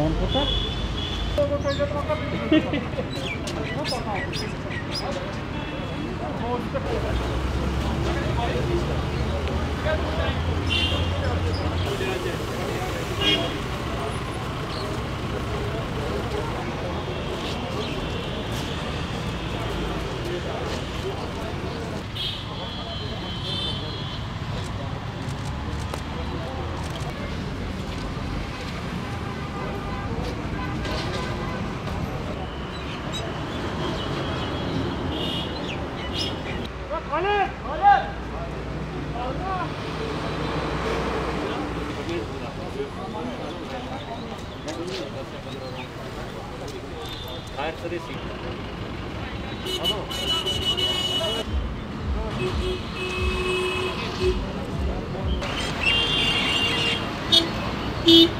कौन पुत्र Pohon putar. Beep.